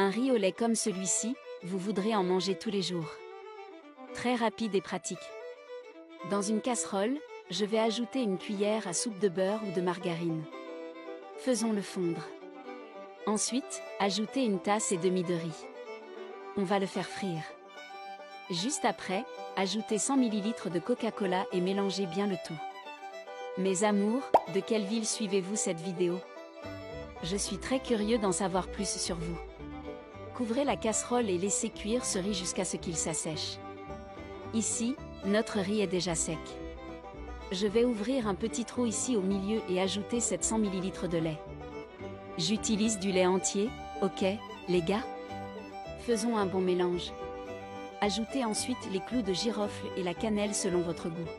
Un riz au lait comme celui-ci, vous voudrez en manger tous les jours. Très rapide et pratique. Dans une casserole, je vais ajouter une cuillère à soupe de beurre ou de margarine. Faisons-le fondre. Ensuite, ajoutez une tasse et demie de riz. On va le faire frire. Juste après, ajoutez 100 ml de Coca-Cola et mélangez bien le tout. Mes amours, de quelle ville suivez-vous cette vidéo? Je suis très curieux d'en savoir plus sur vous. Couvrez la casserole et laissez cuire ce riz jusqu'à ce qu'il s'assèche. Ici, notre riz est déjà sec. Je vais ouvrir un petit trou ici au milieu et ajouter 700 ml de lait. J'utilise du lait entier, ok, les gars? Faisons un bon mélange. Ajoutez ensuite les clous de girofle et la cannelle selon votre goût.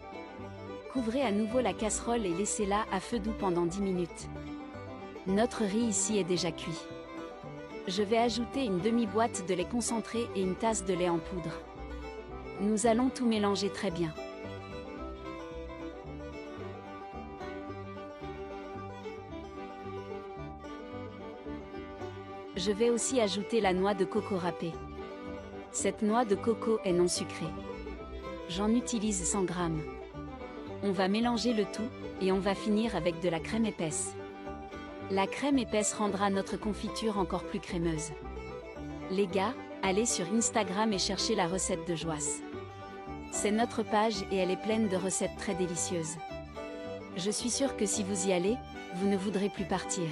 Couvrez à nouveau la casserole et laissez-la à feu doux pendant 10 minutes. Notre riz ici est déjà cuit. Je vais ajouter une demi-boîte de lait concentré et une tasse de lait en poudre. Nous allons tout mélanger très bien. Je vais aussi ajouter la noix de coco râpée. Cette noix de coco est non sucrée. J'en utilise 100 g. On va mélanger le tout, et on va finir avec de la crème épaisse. La crème épaisse rendra notre confiture encore plus crémeuse. Les gars, allez sur Instagram et cherchez la recette de Joas. C'est notre page et elle est pleine de recettes très délicieuses. Je suis sûre que si vous y allez, vous ne voudrez plus partir.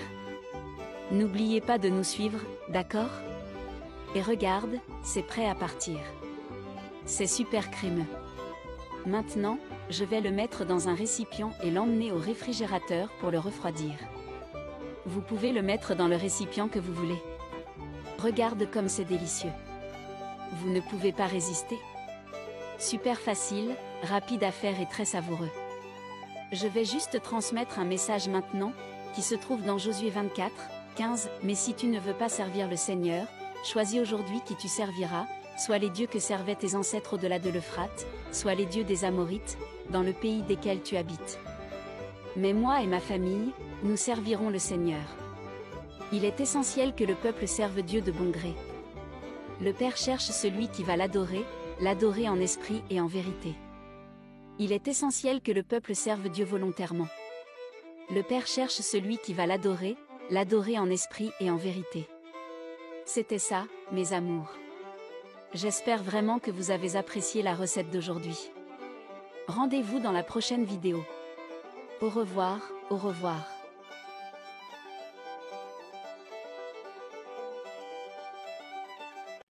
N'oubliez pas de nous suivre, d'accord? Et regarde, c'est prêt à partir. C'est super crémeux. Maintenant, je vais le mettre dans un récipient et l'emmener au réfrigérateur pour le refroidir. Vous pouvez le mettre dans le récipient que vous voulez. Regarde comme c'est délicieux. Vous ne pouvez pas résister. Super facile, rapide à faire et très savoureux. Je vais juste transmettre un message maintenant, qui se trouve dans Josué 24, 15. Mais si tu ne veux pas servir le Seigneur, choisis aujourd'hui qui tu serviras, soit les dieux que servaient tes ancêtres au-delà de l'Euphrate, soit les dieux des Amorites, dans le pays desquels tu habites. Mais moi et ma famille, nous servirons le Seigneur. Il est essentiel que le peuple serve Dieu de bon gré. Le Père cherche celui qui va l'adorer, l'adorer en esprit et en vérité. Il est essentiel que le peuple serve Dieu volontairement. Le Père cherche celui qui va l'adorer, l'adorer en esprit et en vérité. C'était ça, mes amours. J'espère vraiment que vous avez apprécié la recette d'aujourd'hui. Rendez-vous dans la prochaine vidéo. Au revoir, au revoir.